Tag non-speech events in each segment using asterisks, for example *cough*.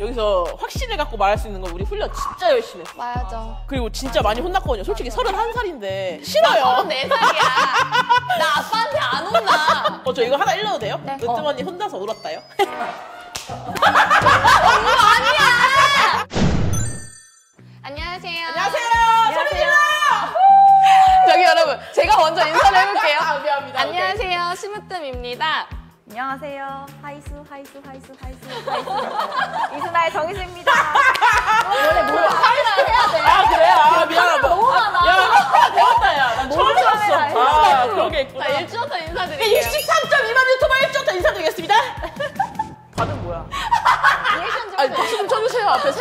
여기서 확신을 갖고 말할 수 있는 건 우리 훈련 진짜 열심히 했어. 맞아. 그리고 진짜 많이 혼났거든요. 솔직히 31살인데 싫어요. 4살이야. 나 아빠한테 안 혼나. *laughs* 어, 저 이거 하나 일러도 돼요? 네. 으뜸 언니 혼자서 울었다요? *laughs* 안녕하세요. 안녕하세요. 소리 질러. 저기 여러분, 제가 먼저 인사를 해볼게요. 아, 미안합니다. 안녕하세요. 심으뜸입니다. 안녕하세요. 하이수, 하이수, 하이수, 하이수, 하이수. 이수나의 정희수입니다. 원래 뭐야? 하이스 해야 돼. 아 그래요? 아 미안하다. 너무 많아. 야 하나 배웠다 야. 난 처음. 사람이라 아. 그런 게 있구나. 자, 1주부터 인사드릴게요. 63.2만 유튜버 1주부터 인사드리겠습니다. 받은 뭐야? 리액션 좀 아니 박수 좀 쳐주세요. 앞에 세.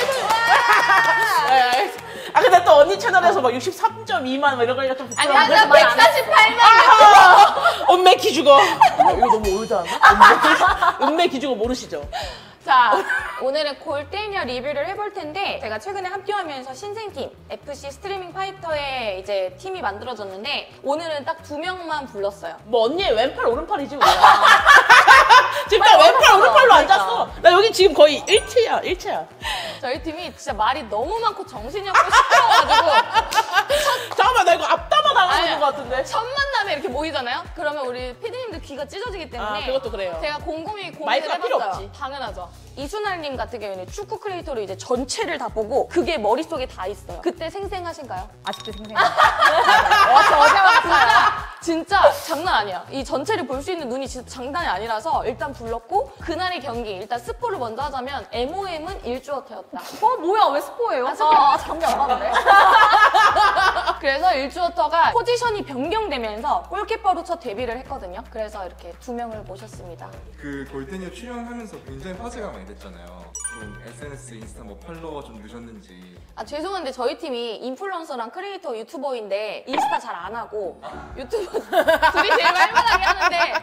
아 근데 또 언니 채널에서 막 63.2만 막 이런 거니까 좀 부끄러워. 안녕하세요. 말안 했어. 148만. 아, 엄매 기죽어. 어, 이거 너무 올드 않아? 엄매, 엄매 기죽어 모르시죠? 자, 오늘은 골때녀 리뷰를 해볼 텐데 제가 최근에 합류하면서 신생팀 FC 스트리밍 파이터에 이제 팀이 만들어졌는데 오늘은 딱 두 명만 불렀어요. 뭐 언니의 왼팔 오른팔이지 뭐야. *laughs* 지금 나 왼팔 오른팔로 앉았어. 나 여기 지금 거의 일체야 일체야. 저희 팀이 진짜 말이 너무 많고 정신이 없고 시끄러워가지고 *laughs* 잠깐만 나 이거 앞담화 나가는 아니야. 것 같은데. 첫 만남에 이렇게 모이잖아요? 그러면 우리 피디님들 귀가 찢어지기 때문에 아, 그것도 그래요. 제가 곰곰이 고민을 필요 해봤어요. 없지. 당연하죠. 이수날님 같은 경우에는 축구 크리에이터로 이제 전체를 다 보고 그게 머릿속에 다 있어요. 그때 생생하신가요? 아직도 생생해. 어 *laughs* 제 어제 왔어요. 진짜 장난 아니야. 이 전체를 볼 수 있는 눈이 진짜 장난이 아니라서 일단 불렀고 그날의 경기 일단 스포를 먼저 하자면 MOM은 일주어터였다. 어 뭐야 왜 스포예요? 아, 스포. 아, 장면안 봤는데. *laughs* 그래서 일주어터가 포지션이 변경되면서 골키퍼로 첫 데뷔를 했거든요. 그래서 이렇게 두 명을 모셨습니다. 그 골때녀 출연하면서 굉장히 화제가 많이 됐잖아요. 좀 SNS, 인스타 뭐 팔로워 좀 늦었는지. 아 죄송한데 저희 팀이 인플루언서랑 크리에이터 유튜버인데 인스타 잘 안 하고 유튜브 *laughs* 둘이 제일 활발하게 하는데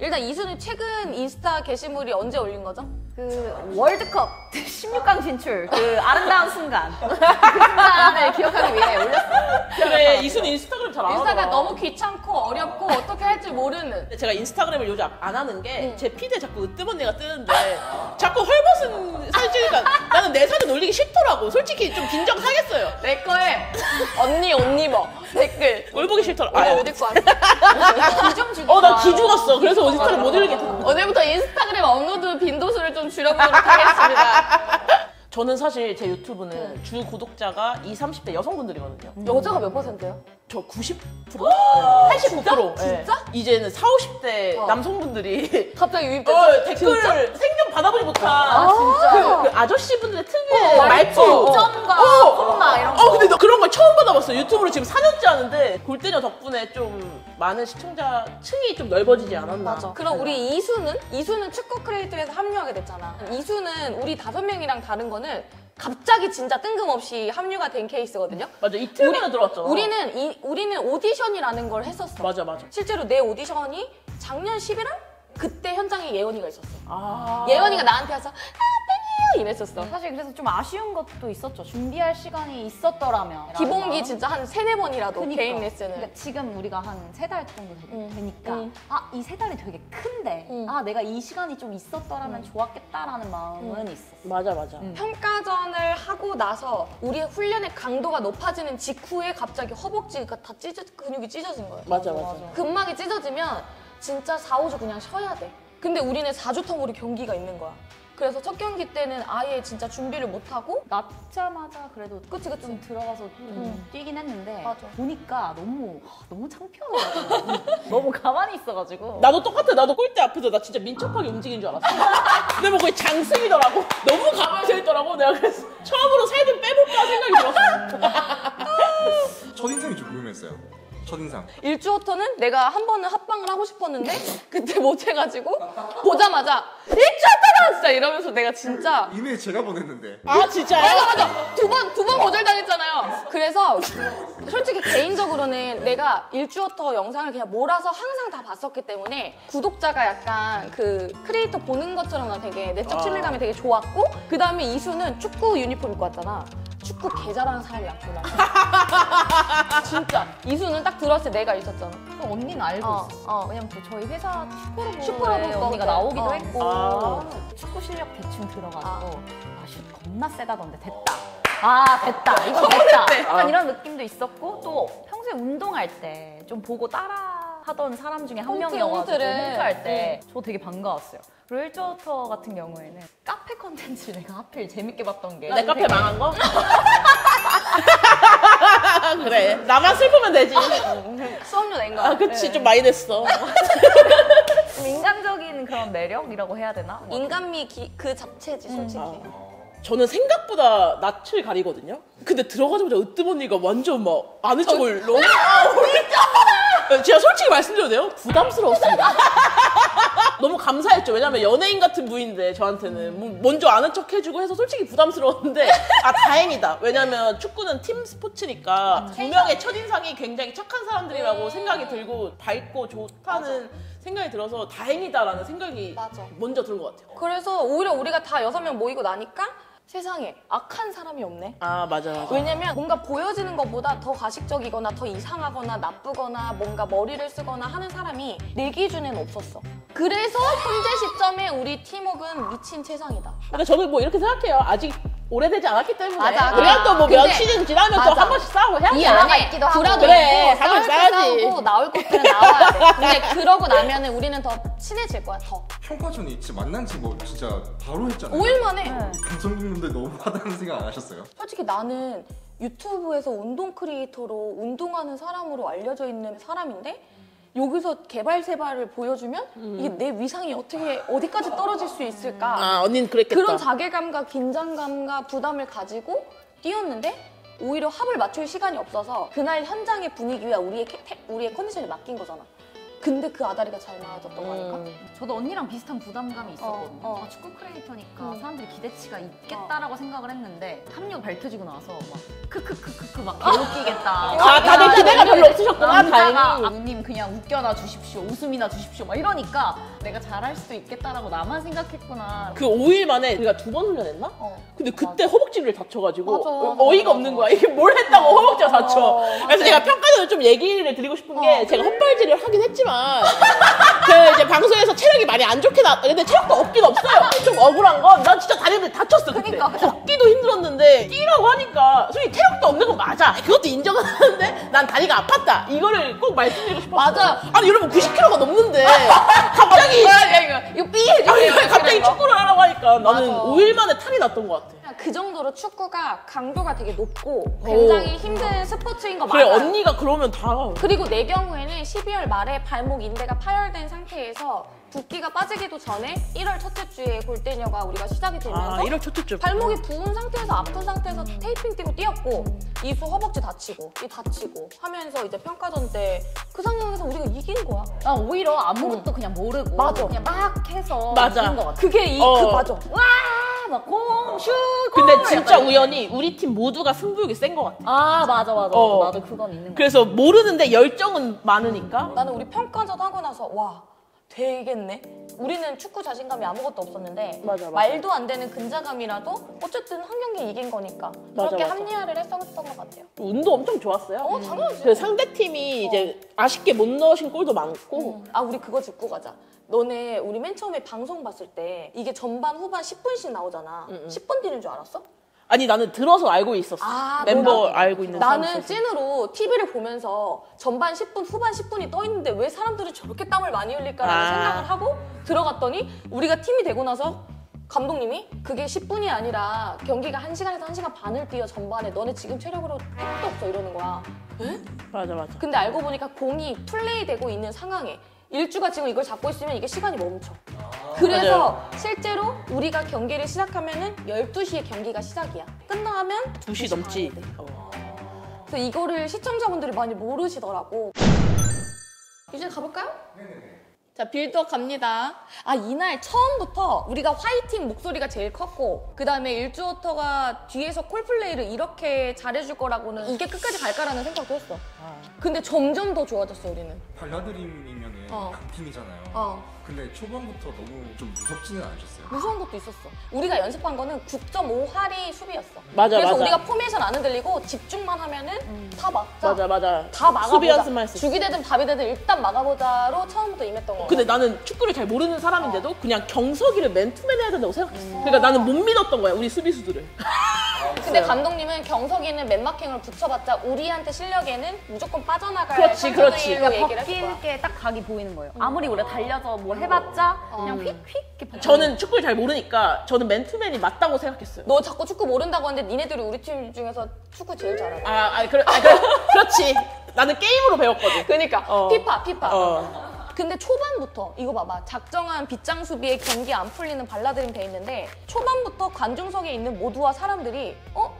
일단 이수는 최근 인스타 게시물이 언제 올린 거죠? 그 월드컵 16강 진출 그 아름다운 순간 그 순간을 기억하기 위해 올렸어요. 그래 이순 인스타그램 잘 안 하더라. 인스타가 너무 귀찮고 어렵고 어떻게 할 줄 모르는 근데 제가 인스타그램을 요즘 안 하는 게 제 피드에 자꾸 으뜸 언니가 뜨는데 자꾸 헐벗은 사진이니까 나는 내 사진 올리기 싫더라고. 솔직히 좀 빈정 상했어요. 내 거에 언니 옷 입어 댓글 뭘 보기 싫더라. 오늘 아, 옷 입고 왔어 기좀 주고. 어, 나 기 죽었어. 그래서 인스타를 못 올리겠다. 오늘부터 인스타그램 업로드 빈도수를 좀 줄여보도록 하겠습니다 저는 사실 제 유튜브는 주 구독자가 20, 30대 여성분들이거든요. 여자가 몇 퍼센트예요? 저 90%? 89%? *gasps* 진짜? 진짜? 이제는 4, 50대 *laughs* 어. 남성분들이 갑자기 유입됐어? 어, 댓글 생전 받아보지 못한 아, 진짜? 그, 그 아저씨분들의 특유의 어, 말투 점과 어. 콤마 이런 거. 어 근데 너 그런 걸 처음 받아봤어 유튜브를 지금 4년째 하는데 골대녀 덕분에 좀 많은 시청자 층이 좀 넓어지지 않았나 그럼 우리 이수는? 이수는 축구 크리에이터에서 합류하게 됐잖아. 이수는 우리 다섯 명이랑 다른 거는 갑자기 진짜 뜬금없이 합류가 된 케이스거든요. 맞아 이틀 만에 들어왔잖아 우리는 이, 우리는 오디션이라는 걸 했었어. 맞아 맞아 실제로 내 오디션이 작년 11월 그때 현장에 예원이가 있었어. 아 예원이가 나한테 와서 아팬 이랬었어. 사실 그래서 좀 아쉬운 것도 있었죠. 준비할 시간이 있었더라면. 기본기 진짜 한 세네 번이라도 그니까. 개인 레슨을. 그러니까 지금 우리가 한 세 달 정도 되-. 되니까 응. 아이 세 달이 되게 큰데 응. 아 내가 이 시간이 좀 있었더라면 좋았겠다라는 마음은 있었어. 맞아 맞아 평가전을 하고 나서 우리의 훈련의 강도가 높아지는 직후에 갑자기 허벅지가 다 찢어 근육이 찢어진 거예요. 맞아 맞아 근막이 찢어지면 진짜 4, 5주 그냥 쉬어야 돼. 근데 우리는 4주 통으로 경기가 있는 거야. 그래서 첫 경기 때는 아예 진짜 준비를 못 하고 낳자마자 그래도 그치 그치 좀 들어가서 좀 응. 뛰긴 했는데 맞아. 보니까 너무 너무 창피하더라고. *laughs* 너무 가만히 있어가지고. 나도 똑같아 나도 골대 앞에서 나 진짜 민첩하게 움직인 줄 알았어 근데 뭐 거의 장승이더라고 너무 가만히 서 있더라고 내가 그래서 처음으로 살좀 빼볼까 생각이 들었어 첫 인상이 좀 궁금했어요. 첫인상. 일주어터는 내가 한 번은 합방을 하고 싶었는데 *laughs* 그때 못 해가지고 보자마자 일주어터다 진짜 이러면서 내가 진짜 이메일 제가 보냈는데. 아 진짜요? 맞아 맞아 두 번 두 번 거절당했잖아요. 그래서 솔직히 개인적으로는 내가 일주어터 영상을 그냥 몰아서 항상 다 봤었기 때문에 구독자가 약간 그 크리에이터 보는 것처럼 나 되게 내적 친밀감이 되게 좋았고 그 다음에 이수는 축구 유니폼 입고 왔잖아. 축구 개 잘하는 사람이 왔구나. *laughs* 진짜 이수는 딱 들어왔을 때 내가 있었잖아. 그럼 언니는 알고 어, 있어. 어. 왜냐면 또 저희 회사 축구로 축구로 볼 언니가. 나오기도 어. 했고 아. 축구 실력 대충 들어가지고 아. 슛 겁나 세다던데 됐다. 아 됐다 이거 됐다. 약간 이런 느낌도 있었고 또 평소에 운동할 때 좀 보고 따라 하던 사람 중에 한 홈트, 명이어가지고 홈트를. 홈트할 때 저 되게 반가웠어요. 일조터 같은 경우에는 카페 컨텐츠 내가 하필 재밌게 봤던 게 내 카페 망한 거? *laughs* 그래. 나만 슬프면 되지. *laughs* 수업료 낸 거야. 아, 그치. 좀 많이 냈어. *laughs* 좀 인간적인 그런 매력이라고 해야 되나? 뭐 인간미 기- 그 자체지 솔직히. 저는 생각보다 낯을 가리거든요. 근데 들어가자마자 으뜸 언니가 완전 막 아는 척을 너무 아, 제가 솔직히 말씀드려도 돼요? 부담스러웠습니다. 너무 감사했죠. 왜냐면 연예인 같은 분인데 저한테는 뭐 먼저 아는 척 해주고 해서 솔직히 부담스러웠는데 아 다행이다. 왜냐면 축구는 팀 스포츠니까 두 명의 첫인상이 굉장히 착한 사람들이라고 생각이 들고 밝고 좋다는 생각이 들어서 다행이다라는 생각이 맞아. 먼저 든것 같아요. 그래서 오히려 우리가 다 여섯 명 모이고 나니까 세상에 악한 사람이 없네. 아 맞아 맞아. 왜냐면 뭔가 보여지는 것보다 더 가식적이거나 더 이상하거나 나쁘거나 뭔가 머리를 쓰거나 하는 사람이 내 기준에는 없었어. 그래서 현재 시점에 우리 팀워크는 미친 최상이다. 근데 저는 뭐 이렇게 생각해요. 아직 오래되지 않았기 때문에. 맞아. 우리가 또뭐몇 근데- 시즌 지나면 또 맞아. 한 번씩 싸우고 해야 이 돼. 안에 있기도 하고. 그래, 있고 사람을 싸울. 싸우고 나올 것들은 나와야 돼. *laughs* 근데 그러고 나면은 우리는 더 친해질 거야. 더. 평가전이 진짜 만난 지 뭐 진짜 바로 했잖아요. 5일 만에. 네. 방송국분들 너무 하다는 생각 안 하셨어요? 솔직히 나는 유튜브에서 운동 크리에이터로 운동하는 사람으로 알려져 있는 사람인데 여기서 개발 세발을 보여주면 이게 내 위상이 어떻게 어디까지 떨어질 수 있을까 아 언니는 그랬겠다. 그런 자괴감과 긴장감과 부담을 가지고 뛰었는데 오히려 합을 맞출 시간이 없어서 그날 현장의 분위기와 우리의 캐- 태- 우리의 컨디션에 맡긴 거잖아. 근데 그 아다리가 잘 맞았던 거니까. 음. 저도 언니랑 비슷한 부담감이 있었거든요. 어, 어. 아, 축구 크리에이터니까 음. 사람들이 기대치가 있겠다라고 생각을 했는데 합류 밝혀지고 나서 막 크크크크크 막 개웃기겠다. 아 다들 기대가 별로 없으셨구나. 남자가 다행히. 아님 그냥 웃겨나 주십시오, 웃음이나 주십시오 막 이러니까 내가 잘할 수도 있겠다라고 나만 생각했구나. 그 5일 만에 우리가 두 번 훈련했나? 어. 근데 그때 허벅지를 다쳐가지고 맞아, 맞아, 어이가 맞아. 없는 거야. 이게 뭘 했다고 허벅지가 다쳐. 어, 그래서 제가 평가전을 좀 얘기를 드리고 싶은 게 어. 제가 헛발질을 하긴 했지만 그 이제 체력이 많이 안 좋게 나왔다. 근데 체력도 없긴 없어요. 좀 억울한 건 난 진짜 다리를 다쳤어 그때. 그니까. 걷기도 힘들었는데 뛰라고 하니까 솔직히 체력도 없는 건 맞아. 그것도 인정은 하는데 난 다리가 아팠다. 이거를 꼭 말씀드리고 싶었어. 맞아. 아니 여러분 90kg가 넘는데 갑자기 야 이거 이거 삐 아니, 해주세요. 갑자기. 축구를 하라고 하니까 나는 맞아. 5일 만에 탈이 났던 것 같아. 그 정도로 축구가 강도가 되게 높고 굉장히 힘든 스포츠인 거 그래 맞아요. 언니가 그러면 다 그리고 내 경우에는 12월 말에 발목 인대가 파열된 상태에서 붓기가 빠지기도 전에 1월 첫째 주에 골대녀가 우리가 시작이 되면서 아 1월 첫째 주 발목이 부은 상태에서 아픈 상태에서 테이핑 띄고 뛰었고 이수 허벅지 다치고 이 다치고 하면서 이제 평가전 때 그 상황에서 우리가 이긴 거야. 난 오히려 아무것도 그냥 모르고 맞아. 그냥 막 해서 맞아. 이긴 것 같아. 그게 이 어. 그 맞아. 막 공, 슛, 근데 골! 진짜 우연히 우리 팀 모두가 승부욕이 센 것 같아 아 맞아 맞아 어. 나도 그건 있는 거 그래서 모르는데 열정은 많으니까 나는 우리 평가전 하고 나서 와 되겠네. 우리는 축구 자신감이 아무것도 없었는데 맞아, 맞아. 말도 안 되는 근자감이라도 어쨌든 한 경기 이긴 거니까 맞아, 그렇게 맞아. 합리화를 했었던 것 같아요. 운도 엄청 좋았어요 어 당연하지. 그 상대 팀이 이제 아쉽게 못 넣으신 골도 많고 아 우리 그거 짚고 가자. 너네 우리 맨 처음에 방송 봤을 때 이게 전반 후반 10분씩 나오잖아. 응, 응. 10분 뛰는 줄 알았어? 아니 나는 들어서 알고 있었어 아, 멤버 너나- 알고 있는 나는. 찐으로 TV를 보면서 전반 10분, 후반 10분이 떠 있는데 왜 사람들이 저렇게 땀을 많이 흘릴까라는 아. 생각을 하고 들어갔더니 우리가 팀이 되고 나서 감독님이 그게 10분이 아니라 경기가 1시간에서 1시간 반을 뛰어 전반에 너네 지금 체력으로 택도 없어 이러는 거야. 맞아 맞아 근데 알고 보니까 공이 플레이 되고 있는 상황에 일주가 지금 이걸 잡고 있으면 이게 시간이 멈춰. 그래서 실제로 우리가 경기를 시작하면은 12시에 경기가 시작이야. 끝나면 2시 넘지 반이 돼. 어. 그래서 이거를 시청자분들이 많이 모르시더라고. 이제 가볼까요? 자, 빌드업 갑니다. 아, 이날 처음부터 우리가 화이팅 목소리가 제일 컸고, 그 다음에 일주어터가 뒤에서 call play를 이렇게 잘해줄 거라고는 이게 끝까지 갈까라는 생각도 했어. 아. 근데 점점 더 좋아졌어, 우리는. 발라드림이면 어. 강팀이잖아요. 어. 근데 초반부터 너무 좀 무섭지는 않으셨어요? 무서운 것도 있었어. 우리가 연습한 거는 9.5할이 수비였어. 맞아, 그래서 맞아. 우리가 포메이션 안 흔들리고 집중만 하면은 다 막자. 맞아 맞아. 다 막아보자. 수비 연습만 했어. 죽이 되든 밥이 되든 일단 막아보자로 처음부터 임했던 거. 근데 나는 축구를 잘 모르는 사람인데도 그냥 경석이를 맨투맨 해야 된다고 생각했어. 그러니까 나는 못 믿었던 거야 우리 수비수들을. *laughs* 근데 감독님은 경석이는 맨마킹을 붙여봤자 우리한테 실력에는 무조건 빠져나갈 그렇지, 그렇지. 얘기를 그러니까 했을 거야. 벗길 게 딱 각이 보이는 거예요. 아무리 우리가 달려서 뭐 해봤자 그냥 휙휙 이렇게 벗기는 저는 축구를 잘 모르니까 저는 맨투맨이 맞다고 생각했어요. 너 자꾸 축구 모른다고 하는데 니네들이 우리 팀 중에서 축구 제일 잘하고. 아, 아니, 그래, 아, 그래, *laughs* 그렇지. 나는 게임으로 배웠거든. 그러니까 어. 피파 피파. 어. 근데 초반부터 이거 봐봐 작정한 빗장 수비에 경기 안 풀리는 발라드림 돼 있는데 초반부터 관중석에 있는 모두와 사람들이 어?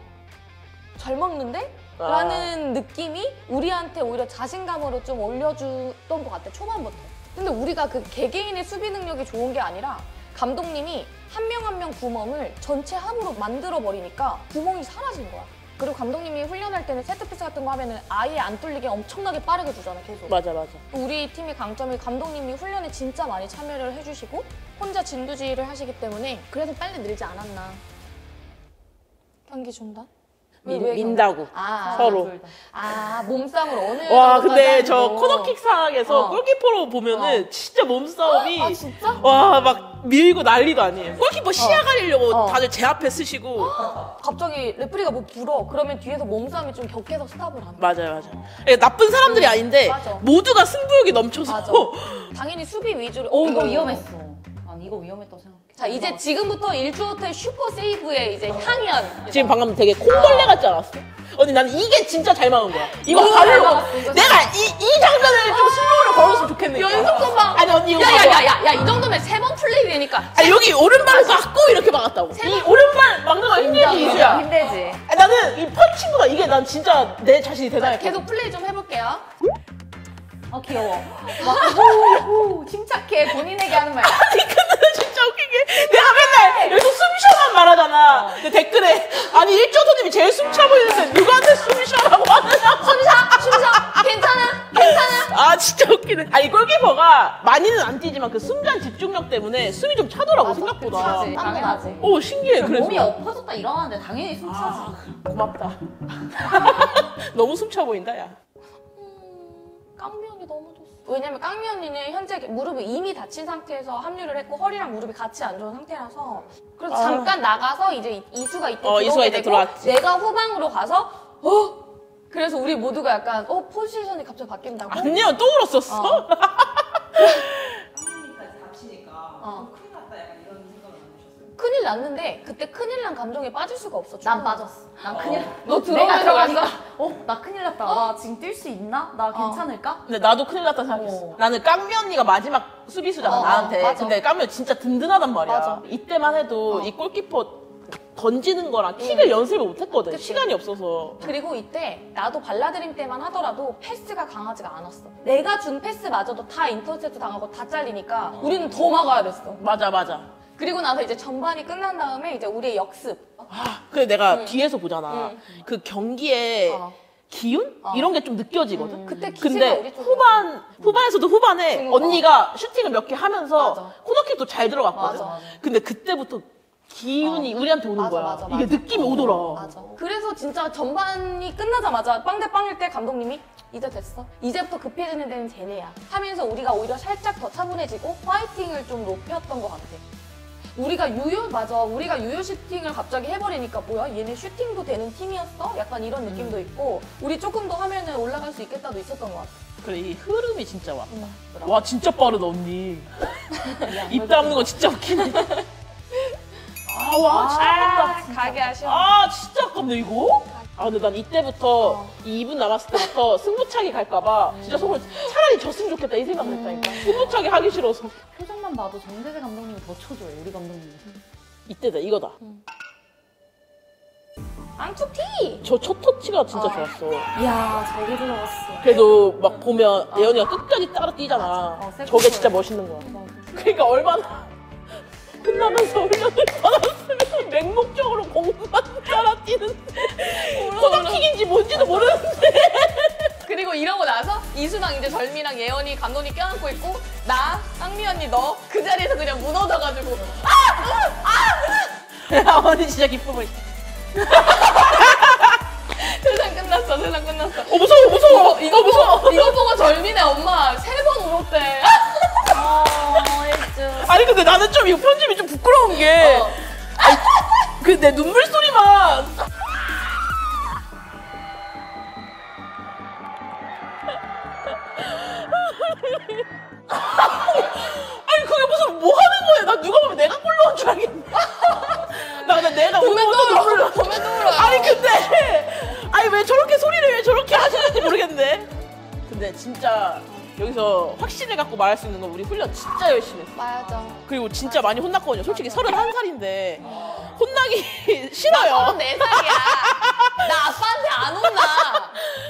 잘 먹는데? 아. 라는 느낌이 우리한테 오히려 자신감으로 좀 올려줬던 것 같아 초반부터 근데 우리가 그 개개인의 수비 능력이 좋은 게 아니라 감독님이 한 명 한 명 구멍을 전체 합으로 만들어 버리니까 구멍이 사라진 거야 그리고 감독님이 훈련할 때는 세트피스 같은 거 하면은 아예 안 뚫리게 엄청나게 빠르게 주잖아 계속 맞아, 맞아. 우리 팀의 강점이 감독님이 훈련에 진짜 많이 참여를 해주시고 혼자 진두지휘를 하시기 때문에 그래서 빨리 늘지 않았나. 경기 중단? 민, 민다고. 아, 서로. 아 몸싸움을 어느 와, 근데 저 거. 코너킥 상황에서 어. 골키퍼로 보면은 진짜 몸싸움이. 아 진짜? 와, 막 밀고 난리도 아니에요. 골키퍼 시야 가리려고 어. 다들 제 앞에 쓰시고. 갑자기 레프리가 뭐 불어 그러면 뒤에서 몸싸움이 좀 격해서 스탑을 하는. 맞아요, 맞아. 그러니까 나쁜 사람들이 아닌데 맞아. 모두가 승부욕이 넘쳐서. 맞아. *laughs* 당연히 수비 위주로. 어 이거 위험했어. 난 이거 위험했다고 생각해. 자 이제 지금부터 일주어터 슈퍼 세이브의 이제 향연. 지금 방금 되게 콩벌레 같지 않았어? 언니 나는 이게 진짜 잘 막은 거야. 이거 너무 막았어, 이거 내가 이, 이 장면을 좀 슬로우로 걸었으면 좋겠네. 이거. 연속 선방. 아니 언니 이거 봐봐. 야야야야 야 이 정도면 세 번 플레이 되니까. 아니 여기 오른발을 막고 이렇게 막았다고. 이 오른발 막는 거 힘들지 이수야. 힘들지. 아니, 나는 이 펀치보다 이게 난 진짜 내 자신이 대단해. 계속 플레이 좀 해볼게요. 아 귀여워. 막후 침착해 본인에게 하는 말. 아니 근데 *laughs* 진짜 웃긴 게 내가 맨날 여기서 숨 쉬어만 말하잖아. 근데 댓글에 아니 일조도님이 제일 숨차 보이는데 누구한테 숨 쉬어라고 하느냐고. 숨쉬어, 숨쉬어. 괜찮아, 괜찮아. 아 진짜 웃기네. 아니 골키퍼가 많이는 안 뛰지만 그 순간 집중력 때문에 숨이 좀 차더라고 생각보다. 그치, 당연하지. 오 신기해 그래서. 몸이 엎어졌다 일어나는데 당연히 숨 차지. 고맙다. *laughs* *laughs* 너무 숨차 보인다 야. 깡미 언니 너무 좋았어. 왜냐면 깡미 언니는 현재 무릎이 이미 다친 상태에서 합류를 했고 허리랑 무릎이 같이 안 좋은 상태라서 그래서 아. 잠깐 나가서 이제 이- 이수가 이때 어, 들어오게 이수가 이때 되고 들어왔지. 내가 후방으로 가서 어 그래서 우리 모두가 약간 어 포지션이 갑자기 바뀐다고. 아니야 또 울었었어. 어. *laughs* 까지 다치니까 어. 큰일 났는데 그때 큰일 난 감정에 빠질 수가 없어. 난 빠졌어. 난 큰일. 너 내가 들어오면서 들어가니까 왔어? 어 나 큰일 났다. 나 지금 뛸 수 있나? 나 괜찮을까? 근데 나도 큰일 났다 생각했어. 어. 나는 깡미 언니가 마지막 수비수잖아 어, 나한테. 맞아. 근데 깡미 언니 진짜 든든하단 말이야. 맞아. 이때만 해도 어. 이 골키퍼 던지는 거랑 킥을 연습을 못 했거든. 그치. 시간이 없어서. 그리고 이때 나도 발라드림 때만 하더라도 패스가 강하지가 않았어. 내가 준 패스마저도 다 인터셉트 당하고 다 잘리니까 우리는 더 막아야 됐어. 맞아 맞아. 그리고 나서 이제 전반이 끝난 다음에 이제 우리의 역습. 아, 근데 내가 응. 뒤에서 보잖아. 응. 그 경기에 어. 기운 어. 이런 게 좀 느껴지거든. 그때 기세가 근데 우리. 후반 후반에서도 후반에 그러니까. 언니가 슈팅을 몇 개 하면서 맞아. 코너킥도 잘 들어갔거든. 맞아, 맞아. 근데 그때부터 기운이 우리한테 오는 맞아, 거야. 맞아, 이게 맞아. 느낌이 오더라. 맞아. 그래서 진짜 전반이 끝나자마자 빵 대 빵일 때 감독님이 이제 됐어. 이제부터 급해지는 데는 쟤네야. 하면서 우리가 오히려 살짝 더 차분해지고 파이팅을 좀 높였던 것 같아. 우리가 유효 맞아. 우리가 유효 슈팅을 갑자기 해버리니까 뭐야? 얘네 슈팅도 되는 팀이었어? 약간 이런 음. 느낌도 있고 우리 조금 더 하면은 올라갈 수 있겠다도 있었던 것 같아. 그래 이 흐름이 진짜 왔다. 음. 와 진짜 빠르다 언니. 입 다무는 거 진짜 웃기네. *laughs* 아와 진짜 아깝다. 가게 아쉬워. 아 진짜 아깝네 이거. 아 근데 난 이때부터 어. 2분 남았을 때부터 승부차기 갈까봐 진짜 속으로 차라리 졌으면 좋겠다 이 생각을 했다니까. 승부차기 하기 싫어서. 표정 만 봐도 정대세 감독님이 더 쳐줘요. 우리 감독님이. 이때다 이거다. 앙축티! 저첫 터치가 진짜 어. 좋았어. 이야 저기 들어갔어. 그래도 막 보면 예언이가 끝까지 따라 뛰잖아. 어, 세컨 저게 진짜 골. 멋있는 거야. 그러니까 얼마나 *laughs* 끝나면서 훈련을 받았으면 맹목적으로 공만 따라 뛰는 코너킥인지 뭔지도 모르는데 그리고 이러고 나서 이수랑 이제 절미랑 예언이 감독님 껴안고 있고 나 깡미 언니 너 자리에서 그냥 무너져가지고 아, *laughs* 언니 진짜 기쁨을. *laughs* 세상 끝났어 세상 끝났어 어 무서워 무서워. 이거 어, 무서워. 보고 이거 보고 절민의 엄마 세 번 울었대 어, 일주. 아니 근데 나는 좀 이 편집이 좀 부끄러운 게. 어. 그내 눈물 소리만. 여기서 확신을 갖고 말할 수 있는 건 우리 훈련 진짜 열심히 했어. 맞아 그리고 진짜 많이 혼났거든요. 솔직히 31살인데 혼나기 *laughs* 싫어요. 34살이야 *laughs* 나 아빠한테 안 혼나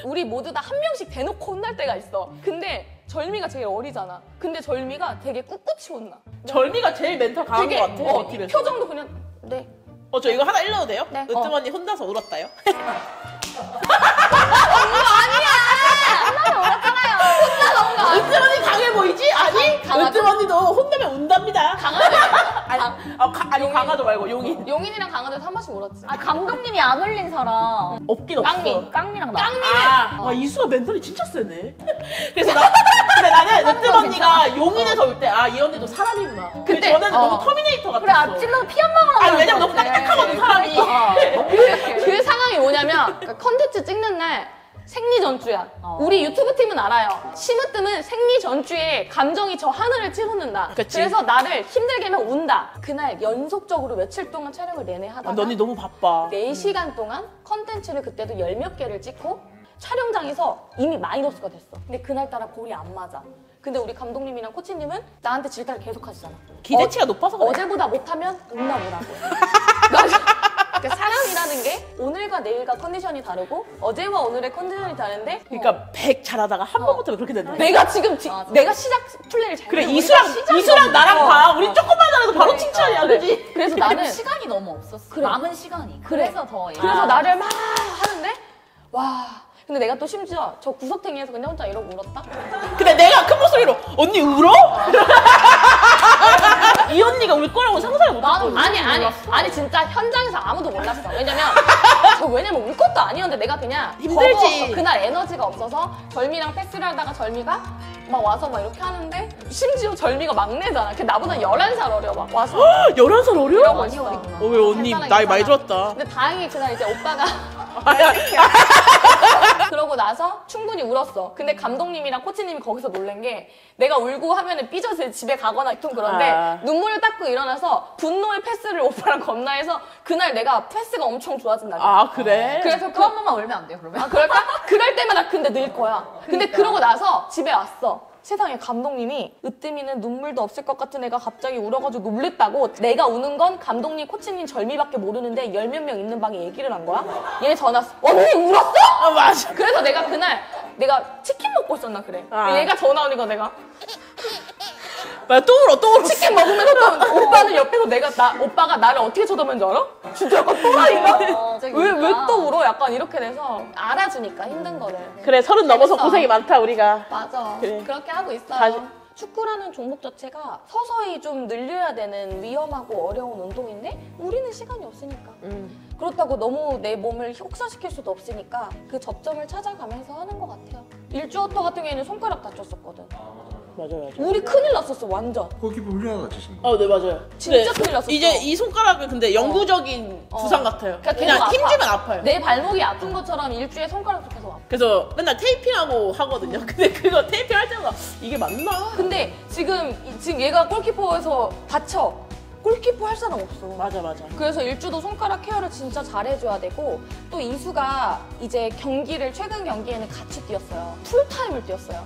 우리 모두 다 한 명씩 대놓고 혼날 때가 있어 근데 절미가 제일 어리잖아 근데 절미가 되게 꿋꿋이 혼나 절미가 제일 멘탈 강한 되게 것 같아. 어, 팀에서. 표정도 그냥 네 어, 저 이거 하나 일러도 돼요? 네. 으뜸 어. 언니 혼자서 울었다요? *laughs* 으뜸 언니 강해 보이지? 아니, 강하죠? 으뜸 언니도 혼나면 운답니다. 강아지 아니, 아, 가, 아니 강아도 말고 용인. 용인이랑 강아지도 한 번씩 울었지 아, 감독님이 안 울린 사람. 없긴 없어. 깡미. 깡미랑 나. 아, 와, 이수가 mental이 진짜 세네. *laughs* 그래서 나, 근데 나는 으뜸 언니가 용인에서 올 때, 아, 이 언니도 사람이구나. 근데 근데, 저는 어. 너무 터미네이터 같았어. 그래, 앞질러서 피 한 방울 안 아니, 나는 왜냐면 것 너무 같아. 딱딱하거든, 사람이. *laughs* 그, 그 상황이 뭐냐면 그 컨텐츠 찍는 날 생리 전주야. 어. 우리 유튜브 팀은 알아요. 심으뜸은 생리 전주에 감정이 저 하늘을 찌른다. 그치. 그래서 나를 힘들게 하면 운다. 그날 연속적으로 며칠 동안 촬영을 내내 하다가 아, 언니 너무 바빠. 4시간 동안 컨텐츠를 그때도 열 몇 개를 찍고 촬영장에서 이미 마이너스가 됐어. 근데 그날따라 볼이 안 맞아. 근데 우리 감독님이랑 코치님은 나한테 질타를 계속 하시잖아. 기대치가 높아서 그래. 어제보다 못하면 웃나 보라고. *laughs* 그러니까 사람이라는 게 오늘과 내일과 컨디션이 다르고 어제와 오늘의 컨디션이 다른데 그러니까 100 잘하다가 한 어. 번 못하면 그렇게 된다. 내가 지금 디- 맞아. 내가 시작 플레이를 잘 그래. 이수랑 이수랑 나랑. 봐. 우리 조금만 잘해도 바로 그러니까. 칭찬이야. 그지? 그래서 나는 시간이 너무 없었어. 그래. 남은 시간이. 그래. 그래서 더. 그래서 아. 나를 막 하는데 와 근데 내가 또 심지어 저 구석탱이에서 그냥 혼자 이러고 울었다 근데 내가 큰 목소리로 언니 울어? 이 언니가 울 거라고 상상을 못했거든. 아니 아니 아니 진짜 현장에서 아무도 몰랐어 왜냐면 *laughs* 저 왜냐면 울 것도 아니었는데 내가 그냥 힘들지. 버거웠어. 그날 에너지가 없어서 절미랑 패스를 하다가 절미가 막 와서 막 이렇게 하는데 심지어 절미가 막내잖아 걔 나보다 11살 어려 막 와서 *gasps* 11살 어려? 많이 어리구나. 어, 왜 언니 괜찮아, 나이 많이 괜찮아. 들었다. 근데 다행히 그날 이제 오빠가 아야, *laughs* *laughs* 그러고 나서 충분히 울었어. 근데 감독님이랑 코치님이 거기서 놀란 게 내가 울고 하면은 삐져서 집에 가거나 좀 그런데 아. 눈물을 닦고 일어나서 분노의 패스를 오빠랑 겁나 해서 그날 내가 패스가 엄청 좋아진 날이야. 아 그래? 그래서 그 한 번만 울면 안 돼요, 그러면? 아 그럴까? 그럴 때마다 근데 늘 거야. 근데 그러니까. 그러고 나서 집에 왔어. 세상에 감독님이 으뜸이는 눈물도 없을 것 같은 애가 갑자기 울어가지고 놀랬다고 내가 우는 건 감독님, 코치님 절미밖에 모르는데 열 몇 명 있는 방에 얘기를 한 거야. 얘 전화 왔어. 언니 울었어? 아 맞아. 그래서 내가 그날 내가 치킨 먹고 있었나 그래. 아. 얘가 전화 오니까 내가 또 울어 또 울어. 치킨 먹으면서 또 오빠는 옆에서 내가 나 오빠가 나를 어떻게 쳐다보는 줄 알아? 진짜 약간 또라이인가? 어, 저기 왜 왜 있다. 또 울어? 약간 이렇게 돼서 알아주니까 힘든 거를. 그래 서른 넘어서 재밌어. 고생이 많다 우리가. 맞아. 그래. 그렇게 하고 있어요. 다시- 축구라는 종목 자체가 서서히 좀 늘려야 되는 위험하고 어려운 운동인데 우리는 시간이 없으니까. 음. 그렇다고 너무 내 몸을 혹사시킬 수도 없으니까 그 접점을 찾아가면서 하는 것 같아요. 일주어 터 같은 경우에는 손가락 다쳤었거든. 맞아 맞아. 우리 큰일 났었어, 완전. 골키퍼 훈련하다 치신 거. 어, 네 맞아요. 진짜 큰일 났었어. 이제 이 손가락은 근데 영구적인 어. 부상 같아요. 그러니까 그냥 계속 아파. 힘주면 아파요. 내 발목이 아픈 것처럼 일주에 손가락도 계속 아파. 그래서 맨날 테이핑하고 하거든요. 근데 그거 테이핑 할 때마다 이게 맞나? 근데 지금 이- 지금 얘가 골키퍼에서 다쳐. 골키퍼 할 사람 없어. 맞아 맞아. 그래서 일주도 손가락 케어를 진짜 잘해줘야 되고 또 이수가 이제 경기를 최근 경기에는 같이 뛰었어요. 풀타임을 뛰었어요.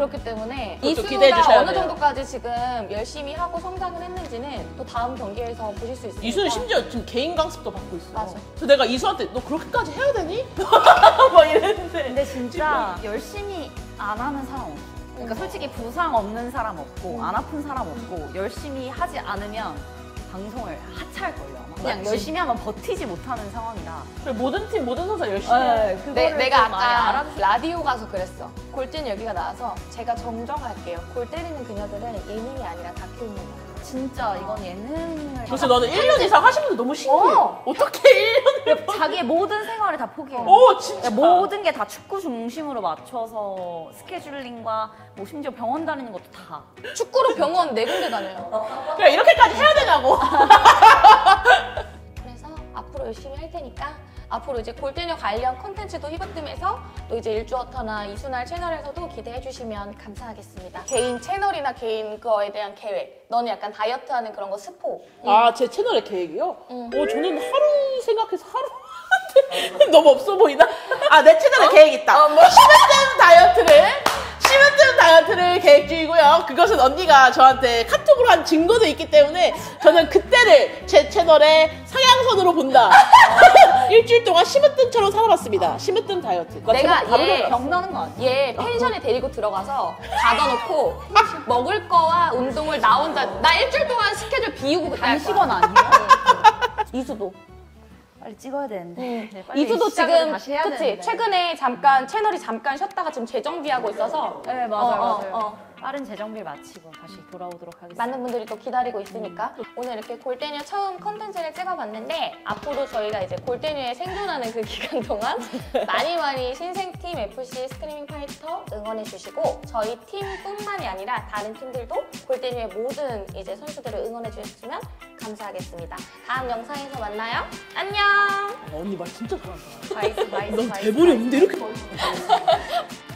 그렇기 때문에 그것도 기대해 이수가 주셔야 어느 돼요. 정도까지 지금 열심히 하고 성장을 했는지는 또 다음 경기에서 보실 수 있으니까 이수는 심지어 지금 개인 강습도 받고 있어. 맞아. 그래서 내가 이수한테 너 그렇게까지 해야 되니? *laughs* 막 이랬는데. 근데 진짜 열심히 안 하는 사람 없어. 그러니까 솔직히 부상 없는 사람 없고 안 아픈 사람 없고 열심히 하지 않으면 방송을 하차할 걸요. 그냥 맞지. 열심히 하면 버티지 못하는 상황이라. 그래, 모든 팀 모든 선수 열심히 해. 네, 내, 그거를 내가 아까 알아주시 라디오 가서 그랬어. 골 때는 여기가 나와서 제가 정정할게요. 골 때리는 그녀들은 예능이 아니라 다큐입니다. 진짜 이건 예능을 그래서 나는 1년 이상 하신 분들 너무 신기해. 어. 어떻게 1년을 자기의 모든 생활을 다 포기해요. 오 진짜. 야, 모든 게 다 축구 중심으로 맞춰서 스케줄링과 뭐 심지어 병원 다니는 것도 다. 축구로 병원 네 군데 다녀요. 그냥 이렇게까지 해야 되냐고. *laughs* 그래서 앞으로 열심히 할 테니까 앞으로 이제 골대녀 관련 콘텐츠도 휘받으면서 또 이제 일주어터나 이순할 채널에서도 기대해 주시면 감사하겠습니다. 개인 채널이나 개인 거에 대한 계획. 너는 약간 다이어트 하는 그런 거 스포. 아 제 채널의 계획이요? 응. 어 저는 하루 생각해서 하루 *laughs* 너무 없어 보이나? 아 내 채널에 계획 있다. 어, 뭐? 심으뜸 다이어트를 심으뜸 다이어트를 계획 중이고요. 그것은 언니가 저한테 카톡으로 한 증거도 있기 때문에 저는 그때를 제 채널의 상향선으로 본다. *laughs* 일주일 동안 심으뜸처럼 살아봤습니다. 심으뜸 다이어트. 그거 내가 얘. 병나는 거 아니야? 얘 펜션에 데리고 들어가서 가둬놓고 먹을 거와 운동을 나 혼자 나 일주일 동안 스케줄 비우고 거야. 단식원 아니에요? *laughs* 이수도. 빨리 찍어야 되는데. 네, 빨리 이수도 지금 다시 해야 그치 되는데. 최근에 잠깐 채널이 잠깐 쉬었다가 지금 재정비하고 있어서 네 맞아요 어, 어, 맞아요. 어. 빠른 재정비를 마치고 다시 돌아오도록 하겠습니다. 많은 분들이 또 기다리고 있으니까 오늘 이렇게 골때녀 처음 컨텐츠를 찍어봤는데 앞으로 저희가 이제 골때녀에 생존하는 그 *laughs* 기간 동안 많이 많이 신생팀 FC 스크리밍 파이터 응원해 주시고 저희 팀뿐만이 아니라 다른 팀들도 골때녀의 모든 이제 선수들을 응원해 주셨으면 감사하겠습니다. 다음 영상에서 만나요. 안녕. 아, 언니 말 진짜 잘한다. 바이스 바이스 넌 바이스, 대본이 바이스. 없는데 이렇게 많아. *laughs*